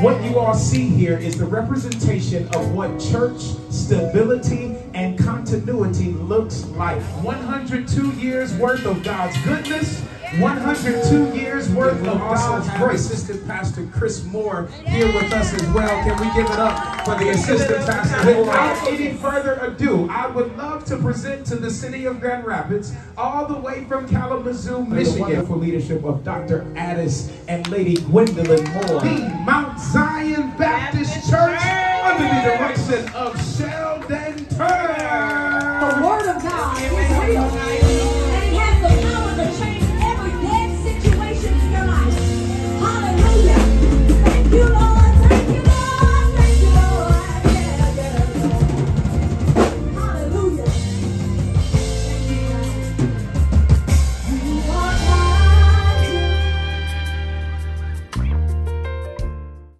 What you all see here is the representation of what church stability and continuity looks like. 102 years worth of God's goodness, 102 years worth of God's grace. Assistant Pastor Chris Moore here with us as well. Can we give it up for the Assistant Pastor? Without any further ado, I would love to present to the city of Grand Rapids, all the way from Kalamazoo, Michigan, for leadership of Dr. Addis and Lady Gwendolyn Moore, the Mount portion of Sheldon Turner. The word of God is real.